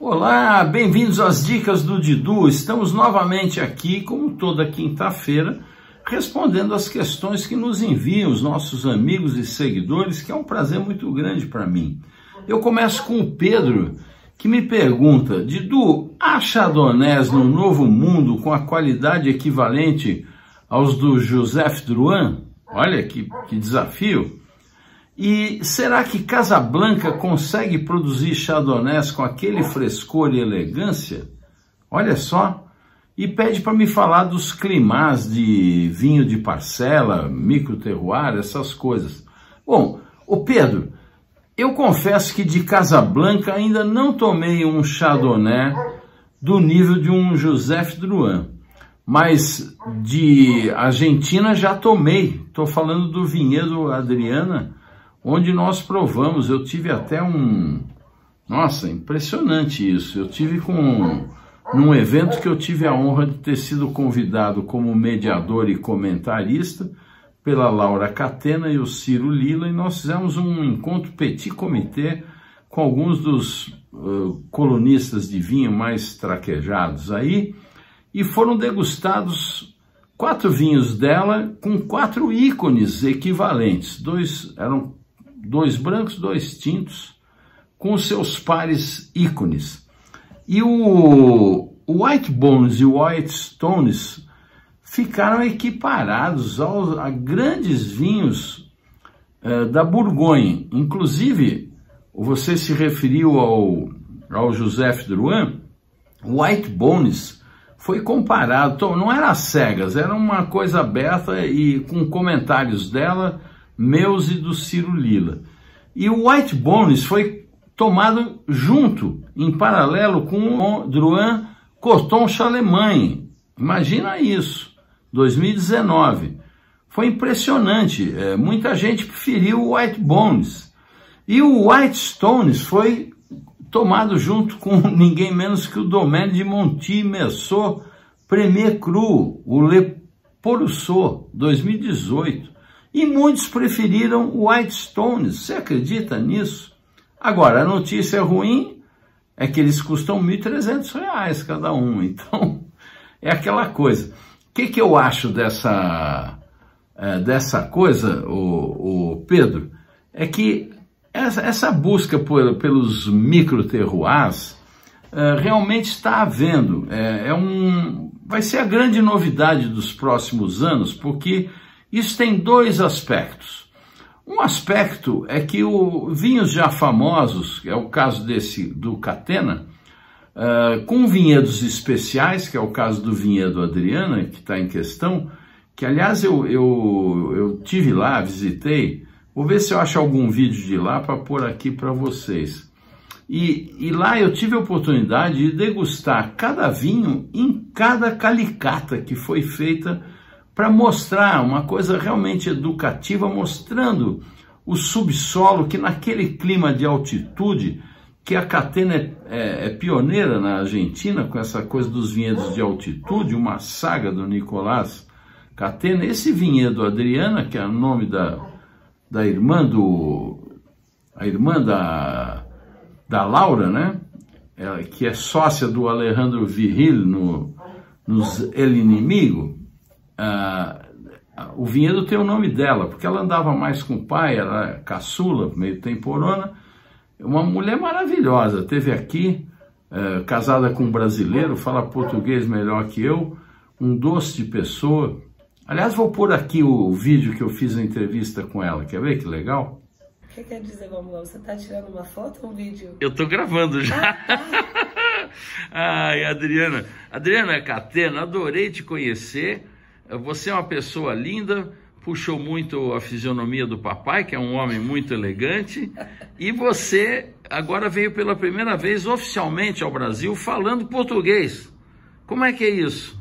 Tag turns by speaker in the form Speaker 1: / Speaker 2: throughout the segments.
Speaker 1: Olá, bem-vindos às dicas do Didu. Estamos novamente aqui, como toda quinta-feira, respondendo as questões que nos enviam os nossos amigos e seguidores, que é um prazer muito grande para mim. Eu começo com o Pedro, que me pergunta: Didu, há chardonnays no Novo Mundo com a qualidade equivalente aos do Joseph Drouin? Olha que, que desafio! E será que Casablanca consegue produzir chardonnays com aquele frescor e elegância? Olha só. E pede para me falar dos climás de vinho de parcela, micro terroir, essas coisas. Bom, o Pedro, eu confesso que de Casablanca ainda não tomei um chardonnay do nível de um Joseph Drouin, mas de Argentina já tomei. Estou falando do vinhedo Adriana, onde nós provamos. Eu tive até um. Nossa, impressionante isso. Eu tive com. Num evento que eu tive a honra de ter sido convidado como mediador e comentarista pela Laura Catena e o Ciro Lila, e nós fizemos um encontro petit comitê com alguns dos uh, colunistas de vinho mais traquejados aí, e foram degustados quatro vinhos dela com quatro ícones equivalentes. Dois eram dois brancos, dois tintos, com seus pares ícones. E o, White Bones e White Stones ficaram equiparados aos, a grandes vinhos uh, da Borgonha. Inclusive, você se referiu ao, ao Joseph Drouin, White Bones foi comparado, então, não era cegas, era uma coisa aberta e com comentários dela meus e do Ciro Lila. E o White Bones foi tomado junto, em paralelo com o Drouin Coton Charlemagne. Imagina isso, 2019. Foi impressionante, é, muita gente preferiu o White Bones. E o White Stones foi tomado junto com ninguém menos que o Domaine de Monti Messot Premier Cru, o Le Porusseau, 2018. E muitos preferiram White Stones. Você acredita nisso? Agora, a notícia ruim é que eles custam R$ 1.300 cada um. Então, é aquela coisa. O que, que eu acho dessa, é, dessa coisa, o, o, Pedro? É que essa, essa busca por, pelos micro-terroirs é, realmente está havendo. É, é um, vai ser a grande novidade dos próximos anos, porque isso tem dois aspectos. Um aspecto é que o vinhos já famosos, é o caso desse do Catena, uh, com vinhedos especiais, que é o caso do vinhedo Adriana, que está em questão, que aliás eu, eu, eu tive lá, visitei, vou ver se eu acho algum vídeo de lá para pôr aqui para vocês. E, e, lá eu tive a oportunidade de degustar cada vinho em cada calicata que foi feita para mostrar uma coisa realmente educativa, mostrando o subsolo que naquele clima de altitude, que a Catena é, é, é, pioneira na Argentina com essa coisa dos vinhedos de altitude, uma saga do Nicolás Catena, esse vinhedo Adriana, que é o nome da, da irmã do a irmã da, da Laura, né? Ela, que é sócia do Alejandro Viril no, nos El Inimigo, ah, o vinhedo tem o nome dela, porque ela andava mais com o pai, era caçula, meio temporona, uma mulher maravilhosa, teve aqui, eh, casada com um brasileiro, fala português melhor que eu, um doce de pessoa. Aliás, vou pôr aqui o vídeo que eu fiz a entrevista com ela, quer ver que legal?
Speaker 2: O que quer dizer, vamos lá, você está tirando uma foto ou um vídeo?
Speaker 1: Eu estou gravando já. Ah, tá. Ai, Adriana, Adriana Catena, adorei te conhecer, você é uma pessoa linda, puxou muito a fisionomia do papai, que é um homem muito elegante, e você agora veio pela primeira vez oficialmente ao Brasil falando português. Como é que é isso?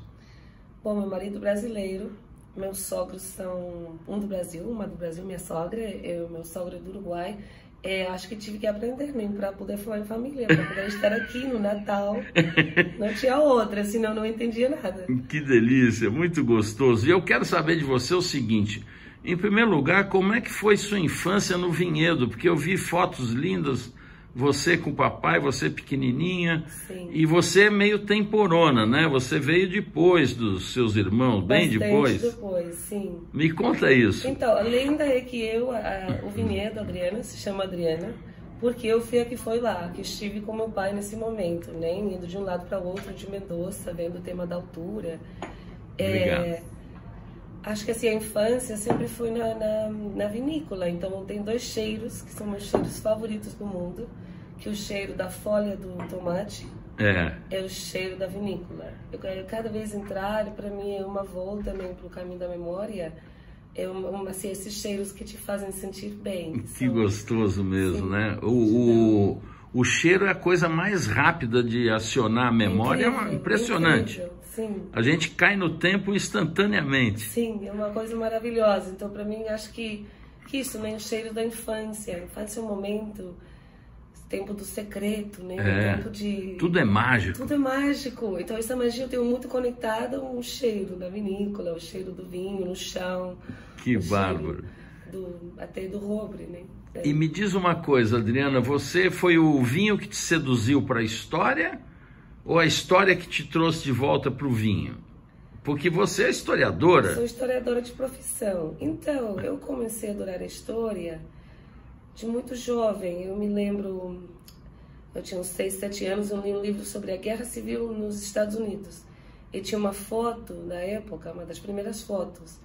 Speaker 2: Bom, meu marido brasileiro, meus sogros são um do Brasil, uma do Brasil, minha sogra, eu, meu sogro é do Uruguai, É, acho que tive que aprender mesmo para poder falar em família, para poder estar aqui no Natal. Não tinha outra, senão não entendia nada.
Speaker 1: Que delícia, muito gostoso. E eu quero saber de você o seguinte: em primeiro lugar, como é que foi sua infância no vinhedo? Porque eu vi fotos lindas, você com o papai, você pequenininha,
Speaker 2: Sim.
Speaker 1: e você meio temporona, né? Você veio depois dos seus irmãos, bem
Speaker 2: Bastante
Speaker 1: depois.
Speaker 2: depois, sim.
Speaker 1: Me conta isso.
Speaker 2: Então, a lenda é que eu, a- o vinhedo, Adriana, se chama Adriana, porque eu fui a que foi lá, que estive com meu pai nesse momento, né? Indo de um lado para o outro de Mendoza, vendo o tema da altura.
Speaker 1: Obrigado.
Speaker 2: Acho que assim, a infância sempre foi na, na, na vinícola, então tem dois cheiros que são meus cheiros favoritos do mundo, que o cheiro da folha do tomate
Speaker 1: É,
Speaker 2: é o cheiro da vinícola. Eu, eu cada vez entrar, para mim é uma volta também para o caminho da memória. É uma, assim, esses cheiros que te fazem sentir bem.
Speaker 1: que
Speaker 2: são-
Speaker 1: gostoso mesmo,
Speaker 2: Sim.
Speaker 1: né? O, o, o cheiro é a coisa mais rápida de acionar a memória, é uma-
Speaker 2: Incrível,
Speaker 1: impressionante.
Speaker 2: incrível, Sim,
Speaker 1: A gente cai no tempo instantaneamente.
Speaker 2: sim, é uma coisa maravilhosa. Então, para mim, acho que, que isso, né? O cheiro da infância. A infância é um momento, tempo do secreto, né?
Speaker 1: É,
Speaker 2: tempo de...
Speaker 1: Tudo é mágico.
Speaker 2: Tudo é mágico. Então, essa magia eu tenho muito conectada o cheiro da vinícola, o cheiro do vinho no chão.
Speaker 1: Que bárbaro.
Speaker 2: Do, até do robre, né?
Speaker 1: E me diz uma coisa, Adriana, você foi o vinho que te seduziu para a história ou a história que te trouxe de volta para o vinho? Porque você é historiadora.
Speaker 2: Sou historiadora de profissão. Então, eu comecei a adorar a história de muito jovem. Eu me lembro, eu tinha uns 6, 7 anos, eu li um livro sobre a Guerra Civil nos Estados Unidos. E tinha uma foto da época, uma das primeiras fotos,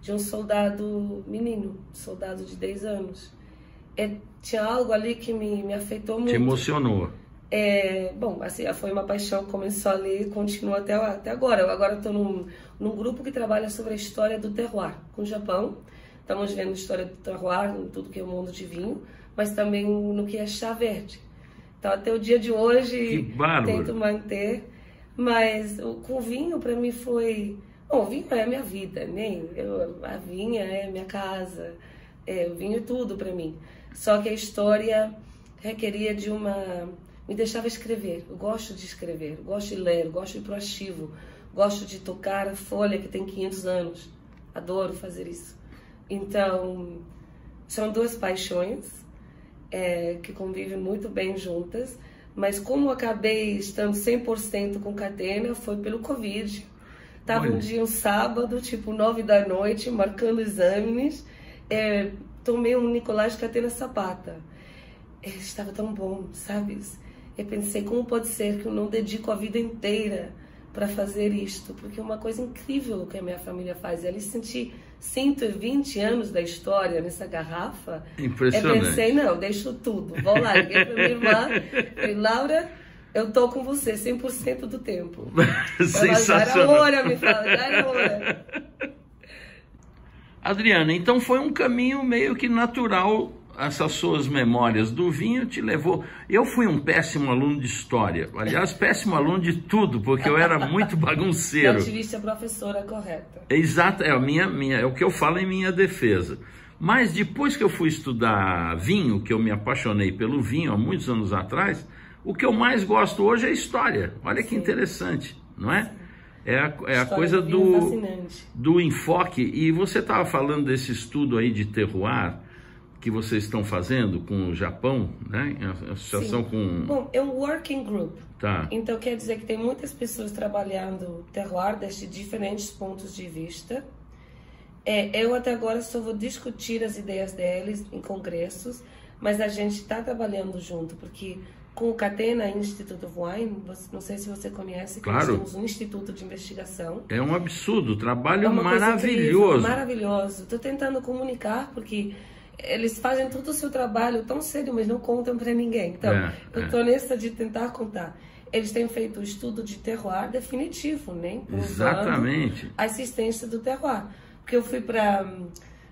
Speaker 2: de um soldado menino, soldado de 10 anos. É, tinha algo ali que me, me afetou muito.
Speaker 1: Te emocionou.
Speaker 2: É, bom, assim, foi uma paixão que começou ali e continua até, até agora. Eu agora estou num, num grupo que trabalha sobre a história do terroir com o Japão. Estamos vendo a história do terroir, em tudo que é o mundo de vinho, mas também no que é chá verde. Então, até o dia de hoje, tento manter. Mas o, com o vinho, para mim, foi... Bom, o vinho é a minha vida, né? Eu, a vinha é minha casa. É, o vinho é tudo para mim. Só que a história requeria de uma me deixava escrever. Eu gosto de escrever, gosto de ler, gosto de ir pro arquivo, gosto de tocar a folha que tem 500 anos. Adoro fazer isso. Então, são duas paixões é, que convivem muito bem juntas, mas como acabei estando 100% com catena, foi pelo Covid. Tava
Speaker 1: Olha.
Speaker 2: um dia, um sábado, tipo 9 da noite, marcando exames, é, tomei um Nicolás Catena Sapata. É, estava tão bom, sabe? Eu pensei, como pode ser que eu não dedico a vida inteira para fazer isto? Porque é uma coisa incrível que a minha família faz. Ali senti 120 anos da história nessa garrafa. Eu
Speaker 1: Impressionante.
Speaker 2: pensei, não, deixo tudo. Vou lá, liguei para minha irmã. Falei, Laura, eu tô com você 100% do tempo. Ela, já era
Speaker 1: Sensacional.
Speaker 2: hora, me fala, já era hora.
Speaker 1: Adriana, então foi um caminho meio que natural. Essas suas memórias do vinho te levou. Eu fui um péssimo aluno de história. Aliás, péssimo aluno de tudo, porque eu era muito bagunceiro.
Speaker 2: Não tiveste a professora correta.
Speaker 1: Exato, é, a minha, minha, é o que eu falo em minha defesa. Mas depois que eu fui estudar vinho, que eu me apaixonei pelo vinho há muitos anos atrás, o que eu mais gosto hoje é história. Olha que
Speaker 2: Sim.
Speaker 1: interessante, não é? É a, é a coisa
Speaker 2: do vinho
Speaker 1: do, do enfoque. E você estava falando desse estudo aí de terroir que vocês estão fazendo com o Japão, né? Em associação
Speaker 2: Sim.
Speaker 1: com.
Speaker 2: Bom, é um working group.
Speaker 1: Tá.
Speaker 2: Então quer dizer que tem muitas pessoas trabalhando terroir desde diferentes pontos de vista. É, eu até agora só vou discutir as ideias deles em congressos, mas a gente está trabalhando junto, porque com o Catena Institute of Wine, não sei se você conhece, que nós
Speaker 1: Claro.
Speaker 2: temos um instituto de investigação.
Speaker 1: É um absurdo, trabalho
Speaker 2: É coisa incrível,
Speaker 1: maravilhoso.
Speaker 2: maravilhoso. Estou tentando comunicar porque eles fazem todo o seu trabalho tão sério, mas não contam para ninguém. Então,
Speaker 1: É,
Speaker 2: eu
Speaker 1: é.
Speaker 2: estou nessa de tentar contar. Eles têm feito o estudo de terroir definitivo, né? Provando
Speaker 1: Exatamente.
Speaker 2: A existência do terroir. Porque eu fui para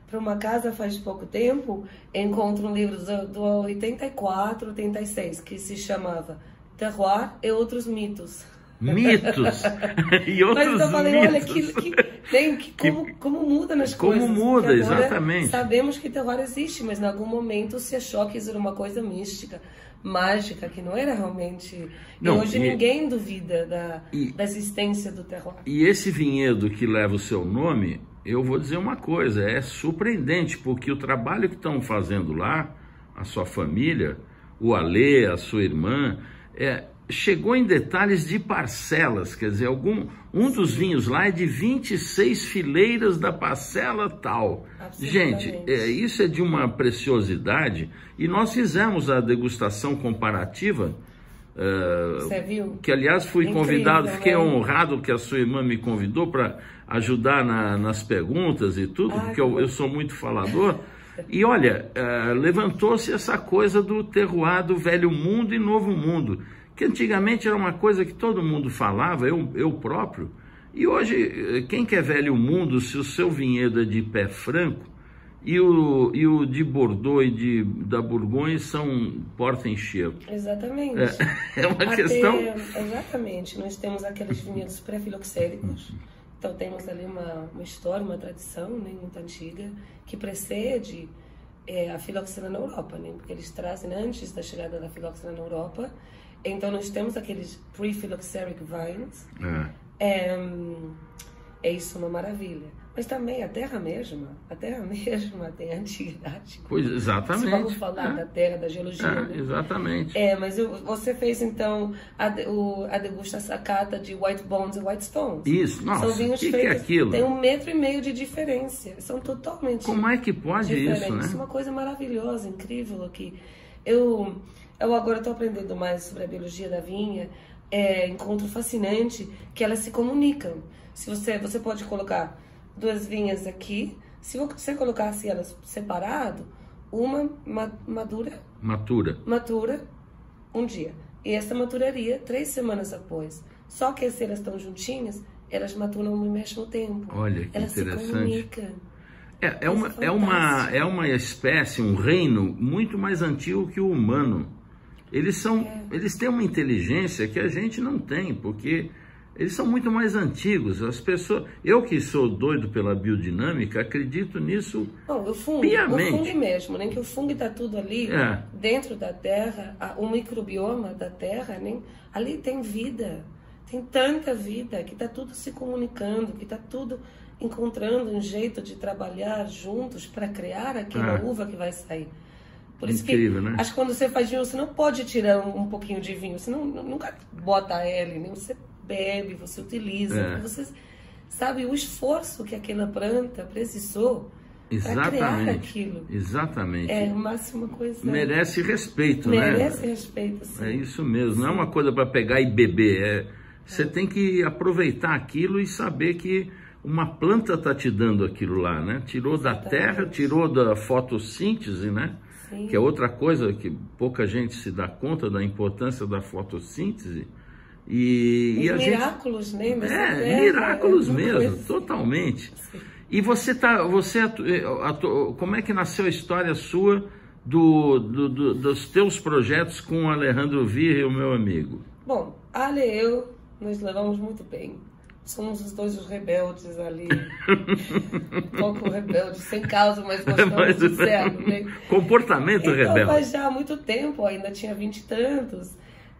Speaker 2: para uma casa faz pouco tempo, encontro um livro do, do 84, 86, que se chamava Terroir e Outros Mitos.
Speaker 1: Mitos e outros
Speaker 2: Mas eu falei,
Speaker 1: mitos.
Speaker 2: olha, que, que, tem, que, como, como muda nas
Speaker 1: Como
Speaker 2: coisas.
Speaker 1: muda,
Speaker 2: Porque agora
Speaker 1: exatamente.
Speaker 2: Sabemos que terror existe, mas em algum momento se achou que isso era uma coisa mística, mágica, que não era realmente.
Speaker 1: Não,
Speaker 2: e hoje
Speaker 1: e-
Speaker 2: ninguém duvida da,
Speaker 1: E-
Speaker 2: da existência do terror.
Speaker 1: E esse vinhedo que leva o seu nome, eu vou dizer uma coisa, é surpreendente, porque o trabalho que estão fazendo lá, a sua família, o Alê, a sua irmã, é, chegou em detalhes de parcelas, quer dizer, algum, um dos vinhos lá é de 26 fileiras da parcela tal. Gente, é, isso é de uma preciosidade, e nós fizemos a degustação comparativa, eh,
Speaker 2: Você viu?
Speaker 1: que aliás fui
Speaker 2: Incrível,
Speaker 1: convidado, fiquei
Speaker 2: né?
Speaker 1: honrado que a sua irmã me convidou para ajudar na- nas perguntas e tudo,
Speaker 2: Ah,
Speaker 1: porque
Speaker 2: que
Speaker 1: eu, eu sou muito falador. E olha, eh, levantou-se essa coisa do terroir do velho mundo e novo mundo, que antigamente era uma coisa que todo mundo falava, eu, eu próprio. E hoje, eh, quem quer velho mundo, se o seu vinhedo é de pé franco, e o, e o de Bordeaux e de, da Borgonha são porta-enxerto.
Speaker 2: Exatamente.
Speaker 1: É, é uma
Speaker 2: Até-
Speaker 1: questão.
Speaker 2: Exatamente. Nós temos aqueles vinhedos pré-filoxéricos. Então temos ali uma, uma história, uma tradição né, muito antiga que precede é, a filoxera na Europa, né? Porque eles trazem antes da chegada da filoxera na Europa. Então nós temos aqueles pre-phylloxeric vines.
Speaker 1: É.
Speaker 2: É, é isso uma maravilha. Mas também a terra mesma, a terra mesma tem antiguidade.
Speaker 1: Pois,
Speaker 2: Se
Speaker 1: exatamente.
Speaker 2: vamos falar
Speaker 1: É,
Speaker 2: da terra, da geologia,
Speaker 1: é,
Speaker 2: né?
Speaker 1: exatamente.
Speaker 2: É, mas eu- você fez então a, o, a degustação, a cata de White Bones e White Stones.
Speaker 1: Isso, nossa,
Speaker 2: São
Speaker 1: o
Speaker 2: vinhos
Speaker 1: que, que é
Speaker 2: feitos,
Speaker 1: aquilo?
Speaker 2: tem um metro e meio de diferença. São totalmente
Speaker 1: Como é que pode
Speaker 2: diferentes.
Speaker 1: isso,
Speaker 2: Isso é
Speaker 1: né?
Speaker 2: uma coisa maravilhosa, incrível aqui. Eu, eu agora estou aprendendo mais sobre a biologia da vinha. É, encontro fascinante que elas se comunicam. Se você, você pode colocar duas vinhas aqui, se você colocasse elas separado, uma ma- madura
Speaker 1: Matura.
Speaker 2: matura um dia. E essa maturaria três semanas após. Só que se elas estão juntinhas, elas maturam ao mesmo tempo.
Speaker 1: Olha que
Speaker 2: elas se
Speaker 1: interessante.
Speaker 2: comunicam.
Speaker 1: É, é, uma,
Speaker 2: é
Speaker 1: é, uma, é uma espécie, um reino muito mais antigo que o humano. Eles são, eles têm uma inteligência que a gente não tem, porque eles são muito mais antigos. As pessoas, eu que sou doido pela biodinâmica, acredito nisso.
Speaker 2: Bom, o fungo,
Speaker 1: Piamente.
Speaker 2: o fungo mesmo, né? Que o fungo está tudo ali
Speaker 1: É.
Speaker 2: dentro da terra, a- o microbioma da terra, né? Ali tem vida, tem tanta vida que está tudo se comunicando, que está tudo encontrando um jeito de trabalhar juntos para criar aquela
Speaker 1: É.
Speaker 2: uva que vai sair. Por isso
Speaker 1: Incrível,
Speaker 2: que
Speaker 1: né?
Speaker 2: acho que quando você faz vinho, você não pode tirar um, um pouquinho de vinho, você não, nunca bota ele, nem você bebe, você utiliza,
Speaker 1: É.
Speaker 2: você sabe o esforço que aquela planta precisou para criar aquilo.
Speaker 1: Exatamente.
Speaker 2: É a máxima coisa.
Speaker 1: Merece respeito, né?
Speaker 2: Merece respeito, sim.
Speaker 1: É isso mesmo, não é uma coisa para pegar e beber. É, você tem que aproveitar aquilo e saber que uma planta está te dando aquilo lá, né? Tirou da
Speaker 2: Exatamente.
Speaker 1: terra, tirou da fotossíntese, né?
Speaker 2: Sim.
Speaker 1: Que é outra coisa que pouca gente se dá conta da importância da fotossíntese. E, e a gente.
Speaker 2: miraculos, né? Dessa
Speaker 1: É, miraculos
Speaker 2: é uma
Speaker 1: mesmo,
Speaker 2: coisa-
Speaker 1: totalmente.
Speaker 2: Sim.
Speaker 1: E você tá, você atu- eh, atu- como é que nasceu a história sua do, do- do- dos teus projetos com o Alejandro Virre, o meu amigo?
Speaker 2: Bom, Ale e eu nos levamos muito bem. Somos os dois os rebeldes ali. um pouco rebeldes, sem causa, mas gostamos
Speaker 1: Mas-
Speaker 2: do certo, né?
Speaker 1: Comportamento
Speaker 2: Então,
Speaker 1: rebelde.
Speaker 2: faz já há muito tempo, ainda tinha vinte e tantos.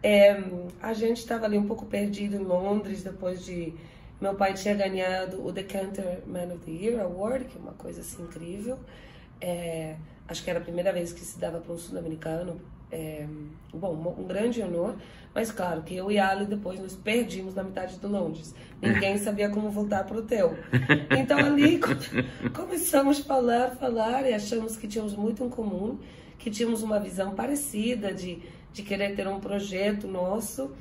Speaker 2: É, a gente estava ali um pouco perdido em Londres, depois de. Meu pai tinha ganhado o Decanter Man of the Year Award, que é uma coisa assim incrível. É, acho que era a primeira vez que se dava para um sul-americano. É, bom, um grande honor, mas claro que eu e Ali depois nos perdimos na metade do Londres. Ninguém sabia como voltar para o hotel. Então ali co- começamos a falar, falar e achamos que tínhamos muito em comum, que tínhamos uma visão parecida de, de querer ter um projeto nosso,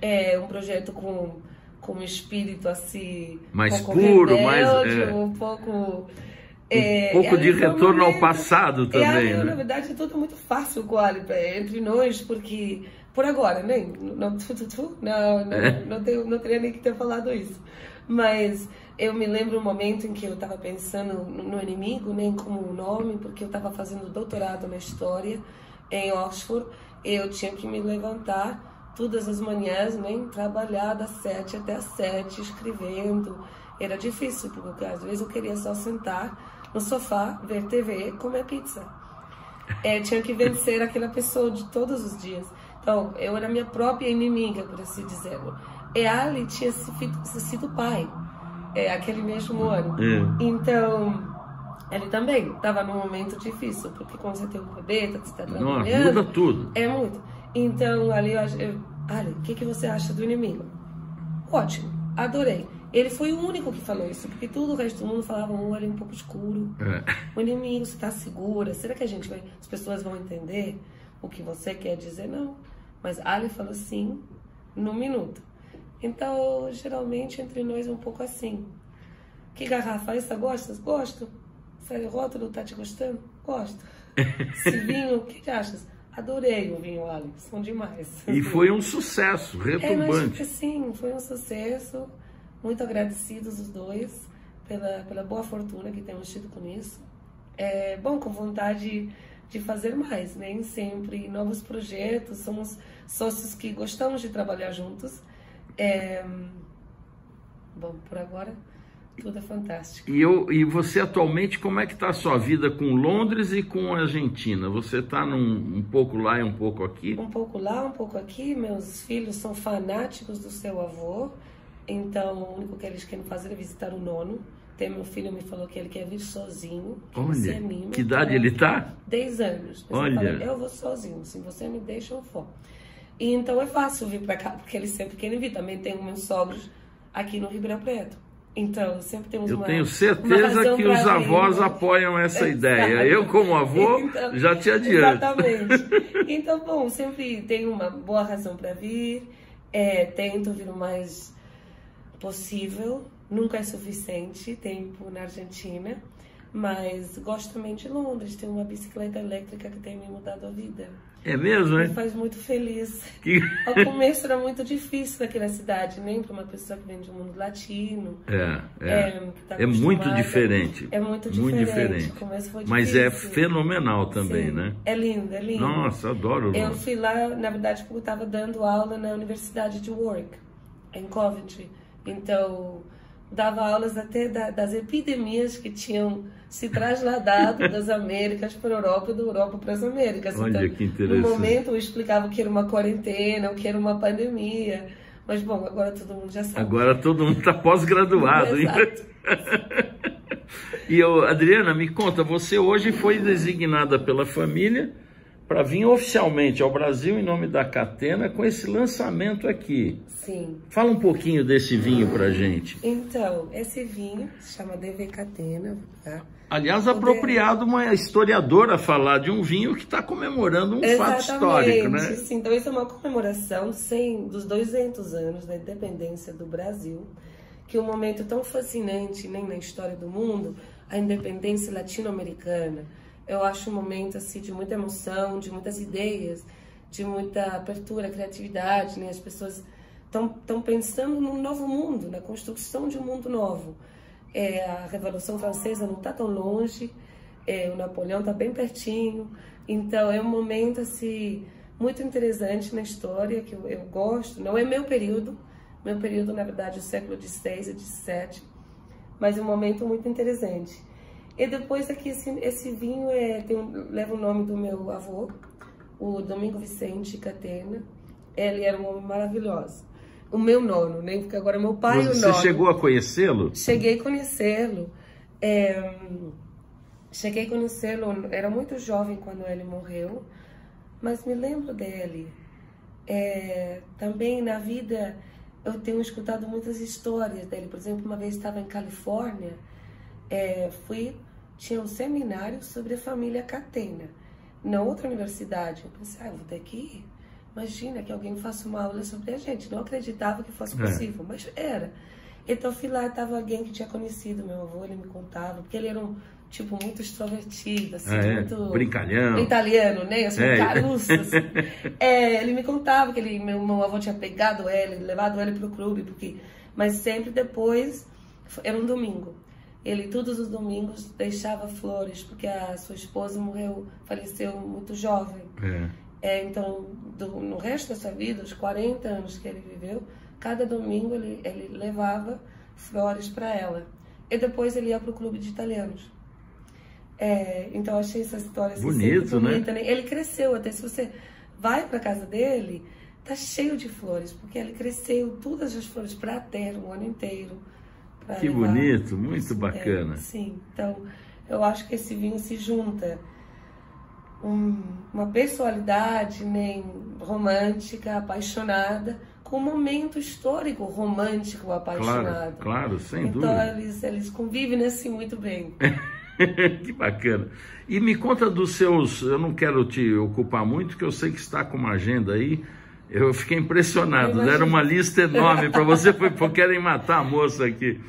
Speaker 2: é, um projeto com, com um espírito assim.
Speaker 1: Mais
Speaker 2: um
Speaker 1: puro, mais,
Speaker 2: rebelde,
Speaker 1: é.
Speaker 2: Um pouco.
Speaker 1: Um pouco de
Speaker 2: ali foi um
Speaker 1: retorno ao
Speaker 2: momento-
Speaker 1: passado
Speaker 2: e
Speaker 1: também,
Speaker 2: ali,
Speaker 1: né?
Speaker 2: Na verdade, é tudo muito fácil com a Ali, é, entre nós, porque por agora, né? Não, não, não,
Speaker 1: É.
Speaker 2: não, tenho, não teria nem que ter falado isso. Mas eu me lembro um momento em que eu estava pensando no, inimigo, nem como um nome, porque eu estava fazendo doutorado na história em Oxford. Eu tinha que me levantar todas as manhãs, nem trabalhar das sete até as sete, escrevendo. Era difícil, porque às vezes eu queria só sentar no sofá, ver TV, comer pizza. É, tinha que vencer aquela pessoa de todos os dias. Então, eu era minha própria inimiga, por assim dizer. E Ali tinha sido pai, é, aquele mesmo ano. É. Então, ele também estava num momento difícil, porque quando você tem um bebê, tá, você está trabalhando...
Speaker 1: Nossa, muda tudo.
Speaker 2: É muito. Então, ali, eu, Ali, o que, que você acha do inimigo? Ótimo, adorei. Ele foi o único que falou isso, porque todo o resto do mundo falava um olho um pouco escuro. É. O inimigo, você está segura? Será que a gente vai, as pessoas vão entender o que você quer dizer? Não. Mas Ali falou sim, no minuto. Então, geralmente, entre nós é um pouco assim. Que garrafa essa gostas? Gosto. Sério, rótulo tá te gostando? Gosto. Esse vinho, o que, que achas? Adorei o vinho Ali, são demais.
Speaker 1: E foi um sucesso, retumbante.
Speaker 2: É, sim, foi um sucesso. Muito agradecidos os dois pela, pela boa fortuna que temos tido com isso. É, bom, com vontade de fazer mais, nem né? sempre novos projetos, somos sócios que gostamos de trabalhar juntos. É, bom, por agora tudo é fantástico.
Speaker 1: E, eu, e você atualmente, como é que está a sua vida com Londres e com a Argentina? Você está um pouco lá e um pouco aqui?
Speaker 2: Um pouco lá, um pouco aqui. Meus filhos são fanáticos do seu avô. Então, o único que eles querem fazer é visitar o nono. Tem meu filho me falou que ele quer vir sozinho. Que
Speaker 1: Olha, é mimo, que idade ele está?
Speaker 2: 10 anos.
Speaker 1: Olha.
Speaker 2: Eu vou sozinho. Se você me deixa, eu vou. E então é fácil vir para cá, porque eles sempre querem vir. Também tenho meus sogros aqui no Ribeirão Preto. Então, sempre temos
Speaker 1: Eu
Speaker 2: uma,
Speaker 1: tenho certeza que os avós apoiam essa ideia. Eu, como avô, então, já te adianto.
Speaker 2: Exatamente. Então, bom, sempre tenho uma boa razão para vir. É, tento vir o mais possível. Nunca é suficiente tempo na Argentina. Mas gosto também de Londres. Tem uma bicicleta elétrica que tem me mudado a vida.
Speaker 1: É mesmo,
Speaker 2: Me faz muito feliz. Que... Ao começo era muito difícil naquela cidade, nem para uma pessoa que vem de um mundo latino.
Speaker 1: É, é. É, tá é muito diferente.
Speaker 2: É muito diferente. Muito diferente. O começo foi
Speaker 1: Mas é fenomenal também,
Speaker 2: Sim.
Speaker 1: né?
Speaker 2: É lindo, é lindo.
Speaker 1: Nossa, adoro.
Speaker 2: Eu fui lá, na verdade, porque eu estava dando aula na Universidade de Warwick, em Coventry. Então, dava aulas até da, das epidemias que tinham se trasladado das Américas para a Europa e da Europa para as Américas.
Speaker 1: Olha então, que interessante.
Speaker 2: No momento eu explicava o que era uma quarentena, o que era uma pandemia. Mas bom, agora todo mundo já sabe.
Speaker 1: Agora todo mundo está pós-graduado. e eu, Adriana, me conta, você hoje foi designada pela família para vir oficialmente ao Brasil em nome da Catena com esse lançamento aqui.
Speaker 2: Sim.
Speaker 1: Fala um pouquinho desse vinho para gente.
Speaker 2: Então, esse vinho se chama DV Catena, tá?
Speaker 1: Aliás, apropriado uma historiadora falar de um vinho que está comemorando um Exatamente. fato histórico, né?
Speaker 2: Sim, então isso é uma comemoração 100, dos 200 anos da independência do Brasil, que é um momento tão fascinante nem na história do mundo, a independência latino-americana eu acho um momento assim de muita emoção, de muitas ideias, de muita abertura, criatividade, né? As pessoas estão pensando num novo mundo, na construção de um mundo novo. É, a Revolução Francesa não está tão longe, é, o Napoleão está bem pertinho, então é um momento assim muito interessante na história que eu, eu gosto. Não é meu período, meu período na verdade é o século XVI e XVII, mas é um momento muito interessante. E depois aqui esse, esse vinho é, um, leva o nome do meu avô, o Domingo Vicente Catena. Ele era um homem maravilhoso. O meu nono, né? Porque agora meu pai Você
Speaker 1: o nono. Você chegou a conhecê-lo?
Speaker 2: Cheguei a conhecê-lo. É, cheguei a conhecê-lo, era muito jovem quando ele morreu, mas me lembro dele. É, também na vida eu tenho escutado muitas histórias dele. Por exemplo, uma vez estava em Califórnia, é, fui tinha um seminário sobre a família Catena, na outra universidade. Eu pensei, ah, vou ter que ir. Imagina que alguém faça uma aula sobre a gente. Não acreditava que fosse é. possível, é. mas era. Então fui lá, estava alguém que tinha conhecido meu avô, ele me contava, porque ele era um tipo muito extrovertido, assim, é, muito
Speaker 1: brincalhão,
Speaker 2: italiano, né? Assim, é. caruço, assim. é, ele me contava que ele, meu, meu avô tinha pegado ele, levado ele para o clube, porque, mas sempre depois era um domingo. Ele todos os domingos deixava flores, porque a sua esposa morreu, faleceu muito jovem. É. É, então, do, no resto dessa vida, os 40 anos que ele viveu, cada domingo ele, ele levava flores para ela. E depois ele ia para o clube de italianos. É, então, achei essa história assim,
Speaker 1: Bonito,
Speaker 2: bonita,
Speaker 1: né?
Speaker 2: né? Ele cresceu, até se você vai para casa dele, tá cheio de flores, porque ele cresceu todas as flores para a terra o ano inteiro.
Speaker 1: Que levar. bonito, muito bacana.
Speaker 2: É, sim, então eu acho que esse vinho se junta um, uma personalidade nem romântica, apaixonada, com um momento histórico romântico, apaixonado.
Speaker 1: Claro, claro sem
Speaker 2: então,
Speaker 1: dúvida.
Speaker 2: Então eles, eles convivem assim muito bem.
Speaker 1: que bacana. E me conta dos seus, eu não quero te ocupar muito, que eu sei que está com uma agenda aí. Eu fiquei impressionado, deram uma lista enorme para você, porque querem matar a moça aqui.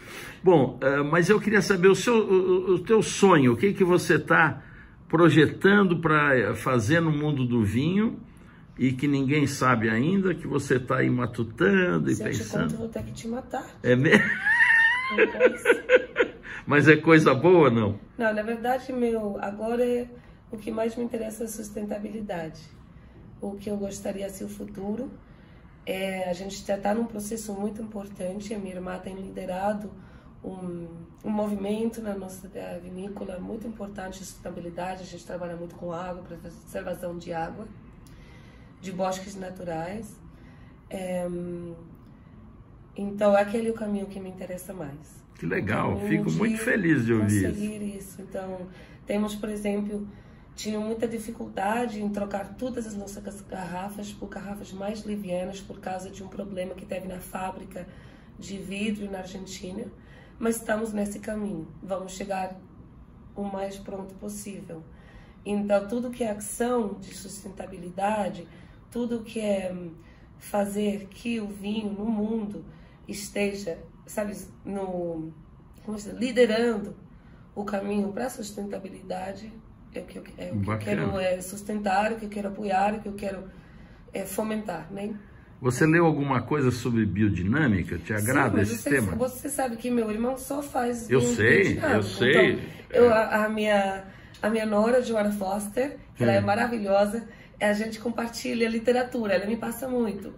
Speaker 1: Bom, uh, mas eu queria saber o, seu, o, o teu sonho, o que, que você está projetando para fazer no mundo do vinho e que ninguém sabe ainda, que você está aí matutando e
Speaker 2: Se
Speaker 1: pensando.
Speaker 2: Eu te conto, vou ter que te matar.
Speaker 1: É mesmo? Mas é coisa boa, não?
Speaker 2: Não, na verdade, meu, agora é, o que mais me interessa é a sustentabilidade. O que eu gostaria ser o futuro. É, a gente já está num processo muito importante. A minha irmã tem liderado um, um movimento na nossa vinícola muito importante de sustentabilidade. A gente trabalha muito com água, preservação de água, de bosques naturais. É, então, é aquele o caminho que me interessa mais.
Speaker 1: Que legal, fico muito feliz de ouvir
Speaker 2: conseguir isso. isso. Então, temos, por exemplo, tinham muita dificuldade em trocar todas as nossas garrafas por garrafas mais livianas por causa de um problema que teve na fábrica de vidro na Argentina, mas estamos nesse caminho. Vamos chegar o mais pronto possível. Então, tudo que é ação de sustentabilidade, tudo que é fazer que o vinho no mundo esteja sabe, no, liderando o caminho para a sustentabilidade, é o que eu, é o que eu quero é, sustentar, o que eu quero apoiar, o que eu quero é, fomentar, né?
Speaker 1: Você leu alguma coisa sobre biodinâmica? Te agrada
Speaker 2: Sim,
Speaker 1: esse
Speaker 2: você,
Speaker 1: tema?
Speaker 2: Você sabe que meu irmão só faz
Speaker 1: Eu sei, eu sei.
Speaker 2: Então, eu, a, a, minha, a minha nora, Joana Foster, que ela é maravilhosa, a gente compartilha literatura, ela me passa muito.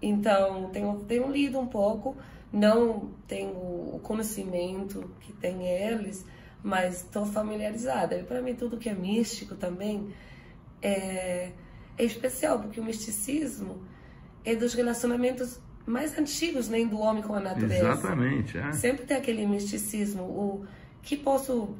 Speaker 2: Então, tenho, tenho lido um pouco, não tenho o conhecimento que tem eles, mas estou familiarizada. E para mim, tudo que é místico também é, é especial, porque o misticismo é dos relacionamentos mais antigos nem do homem com a natureza.
Speaker 1: Exatamente. É.
Speaker 2: Sempre tem aquele misticismo, o que posso.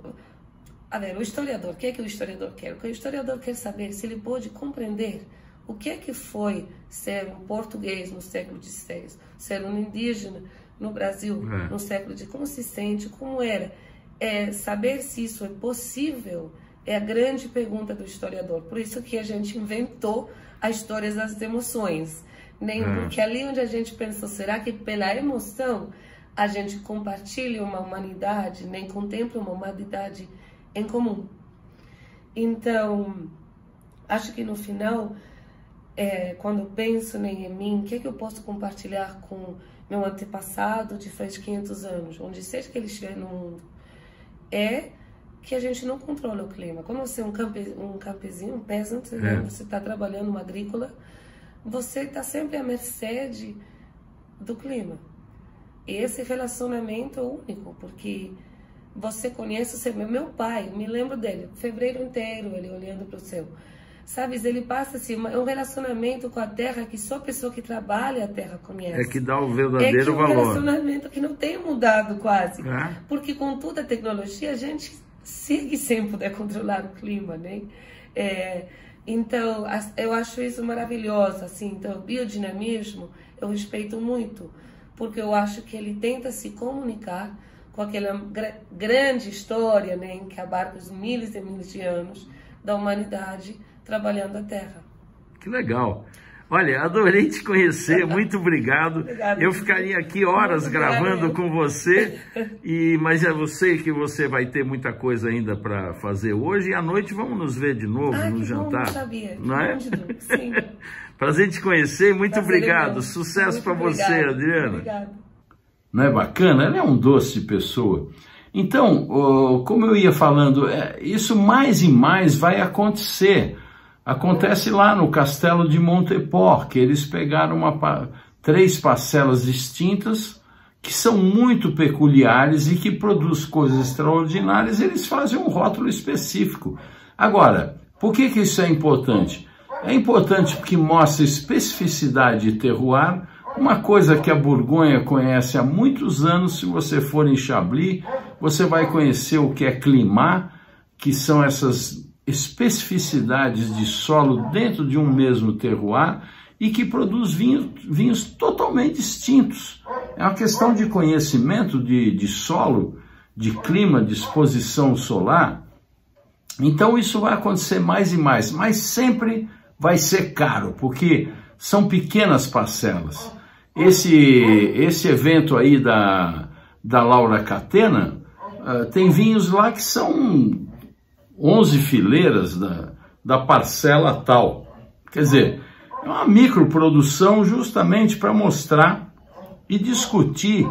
Speaker 2: A ver, o historiador, o que é que o historiador quer? O que o historiador quer saber se ele pode compreender o que é que foi ser um português no século XVI, ser um indígena no Brasil
Speaker 1: É.
Speaker 2: no século XIX, como se sente, como era. É, saber se isso é possível é a grande pergunta do historiador. Por isso que a gente inventou a história das emoções. Nem
Speaker 1: É.
Speaker 2: porque ali onde a gente pensou, será que pela emoção a gente compartilha uma humanidade, nem contempla uma humanidade em comum? Então, acho que no final, é, quando eu penso né, em mim, o que, é que eu posso compartilhar com meu antepassado de faz 500 anos, onde seja que ele estiver no mundo, é que a gente não controla o clima. Quando você é um, campe, um campezinho, um peasant, né,
Speaker 1: É.
Speaker 2: você está trabalhando uma agrícola, você está sempre à mercê de- do clima. E esse relacionamento é único, porque você conhece o seu... Meu pai, me lembro dele, fevereiro inteiro, ele olhando para o céu. Sabes, ele passa assim, uma- um relacionamento com a terra que só a pessoa que trabalha a terra conhece.
Speaker 1: É que dá o
Speaker 2: É que
Speaker 1: verdadeiro
Speaker 2: é um
Speaker 1: valor.
Speaker 2: relacionamento que não tem mudado quase.
Speaker 1: É.
Speaker 2: Porque com toda a tecnologia a gente segue sem poder controlar o clima, né? É, então, eu acho isso maravilhoso, assim. Então, o biodinamismo eu respeito muito, porque eu acho que ele tenta se comunicar com aquela gra- grande história, né, em que abarca os milhares e milhares de anos da humanidade trabalhando a Terra.
Speaker 1: Que legal. Olha, adorei te conhecer, muito obrigado.
Speaker 2: Obrigada.
Speaker 1: Eu ficaria aqui horas
Speaker 2: Muito
Speaker 1: gravando com você, e mas é você que você vai ter muita coisa ainda para fazer hoje, e à noite vamos nos ver de novo
Speaker 2: Ah,
Speaker 1: no
Speaker 2: que
Speaker 1: jantar.
Speaker 2: bom, não sabia.
Speaker 1: Não é?
Speaker 2: Sim.
Speaker 1: Prazer em te conhecer, muito
Speaker 2: Prazer
Speaker 1: obrigado. Sucesso para você. Adriana.
Speaker 2: Obrigada.
Speaker 1: Não é bacana? Ela é um doce pessoa. Então, como eu ia falando, é, isso mais e mais vai acontecer. Acontece lá no Castelo de Monteport, que eles pegaram uma, três parcelas distintas que são muito peculiares e que produz coisas extraordinárias, eles fazem um rótulo específico. Agora, por que, que isso é importante? É importante porque mostra especificidade de terroir, uma coisa que a Borgonha conhece há muitos anos, se você for em Chablis, você vai conhecer o que é climat, que são essas especificidades de solo dentro de um mesmo terroir e que produz vinhos, vinhos totalmente distintos. É uma questão de conhecimento de, de solo, de clima, de exposição solar. Então isso vai acontecer mais e mais, mas sempre vai ser caro, porque são pequenas parcelas. Esse, esse evento aí da, da Laura Catena, uh, tem vinhos lá que são 11 fileiras da, da parcela tal. Quer dizer, é uma microprodução justamente para mostrar e discutir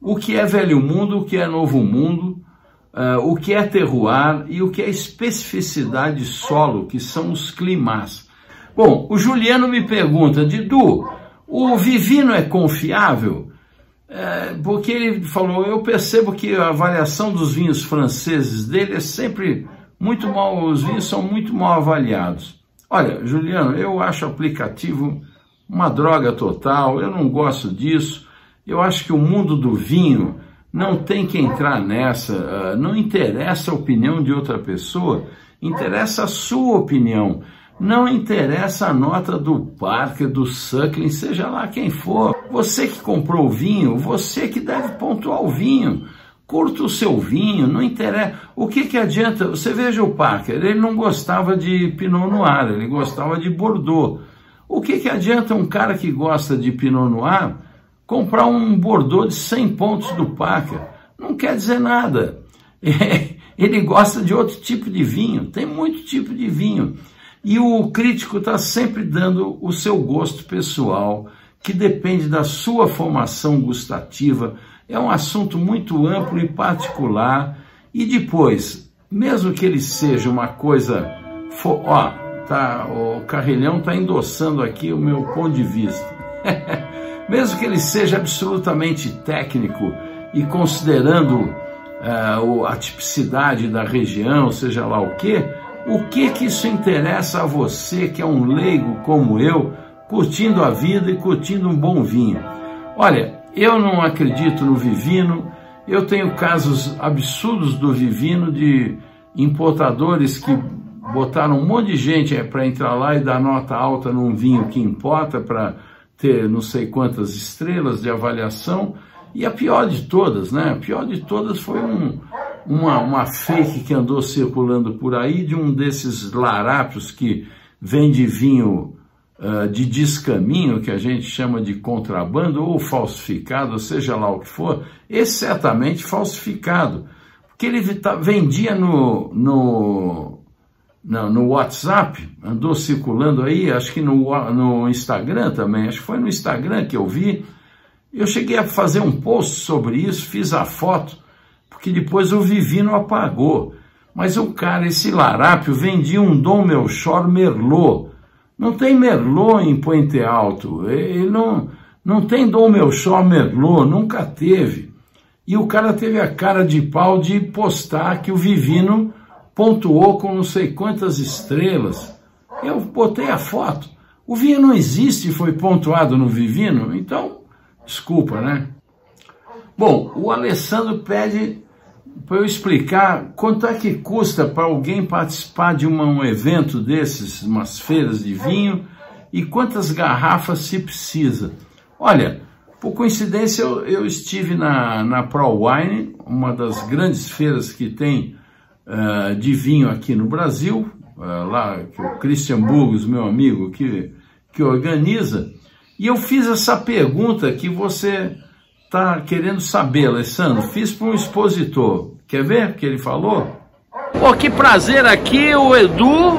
Speaker 1: o que é velho mundo, o que é novo mundo, uh, o que é terroir e o que é especificidade de solo, que são os climas. Bom, o Juliano me pergunta, Didu, o Vivino é confiável? É, porque ele falou, eu percebo que a avaliação dos vinhos franceses dele é sempre muito mal, os vinhos são muito mal avaliados. Olha, Juliano, eu acho aplicativo uma droga total, eu não gosto disso. Eu acho que o mundo do vinho não tem que entrar nessa, uh, não interessa a opinião de outra pessoa, interessa a sua opinião. Não interessa a nota do Parker, do Suckling, seja lá quem for. Você que comprou o vinho, você que deve pontuar o vinho. Curta o seu vinho, não interessa. O que, que adianta? Você veja o Parker, ele não gostava de Pinot Noir, ele gostava de Bordeaux. O que, que adianta um cara que gosta de Pinot Noir comprar um Bordeaux de 100 pontos do Parker? Não quer dizer nada. Ele gosta de outro tipo de vinho, tem muito tipo de vinho. E o crítico está sempre dando o seu gosto pessoal, que depende da sua formação gustativa, é um assunto muito amplo e particular. E depois, mesmo que ele seja uma coisa. Ó, tá, o Carrilhão está endossando aqui o meu ponto de vista. mesmo que ele seja absolutamente técnico e considerando uh, a tipicidade da região, seja lá o que, o que que isso interessa a você que é um leigo como eu, curtindo a vida e curtindo um bom vinho? Olha, eu não acredito no Vivino. Eu tenho casos absurdos do Vivino de importadores que botaram um monte de gente é, para entrar lá e dar nota alta num vinho que importa para ter não sei quantas estrelas de avaliação. E a pior de todas, né? A pior de todas foi um, uma, uma fake que andou circulando por aí de um desses larápios que vende vinho uh, de descaminho, que a gente chama de contrabando, ou falsificado, seja lá o que for, esse certamente falsificado. Porque ele tá, vendia no, no, no, no, WhatsApp, andou circulando aí, acho que no, no Instagram também, acho que foi no Instagram que eu vi. Eu cheguei a fazer um post sobre isso, fiz a foto, porque depois o Vivino apagou. Mas o cara, esse larápio, vendia um Dom Melchor Merlot, não tem Merlot em Puente Alto. Ele não, não tem Dom Melchor Merlot, nunca teve. E o cara teve a cara de pau de postar que o Vivino pontuou com não sei quantas estrelas. Eu botei a foto. O vinho não existe foi pontuado no Vivino, então, desculpa, né? Bom, o Alessandro pede para eu explicar quanto é que custa para alguém participar de uma, um evento desses, umas feiras de vinho, e quantas garrafas se precisa. Olha, por coincidência eu, eu estive na, na Pro Wine, uma das grandes feiras que tem uh, de vinho aqui no Brasil, uh, lá que o Christian Burgos, meu amigo, que, que organiza, e eu fiz essa pergunta que você está querendo saber, Alessandro. Fiz para um expositor. Quer ver o que ele falou? Pô, que prazer aqui, o Edu.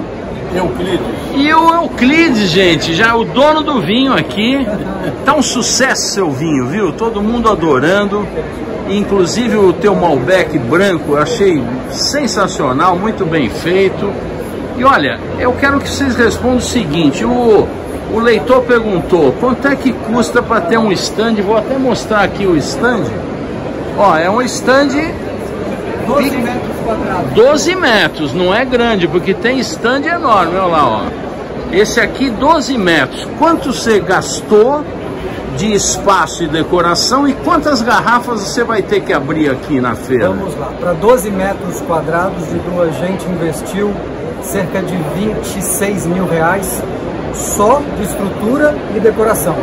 Speaker 3: Euclides.
Speaker 1: E o Euclides, gente, já o dono do vinho aqui. Tá um sucesso seu vinho, viu? Todo mundo adorando. Inclusive o teu Malbec branco, eu achei sensacional, muito bem feito. E olha, eu quero que vocês respondam o seguinte: o, o leitor perguntou quanto é que custa para ter um stand. Vou até mostrar aqui o stand. Ó, é um stand.
Speaker 3: 12 metros quadrados.
Speaker 1: 12 metros, não é grande, porque tem stand enorme, olha lá, ó. Esse aqui, 12 metros. Quanto você gastou de espaço e decoração e quantas garrafas você vai ter que abrir aqui na feira?
Speaker 3: Vamos lá, para 12 metros quadrados de a gente investiu cerca de 26 mil reais só de estrutura e decoração.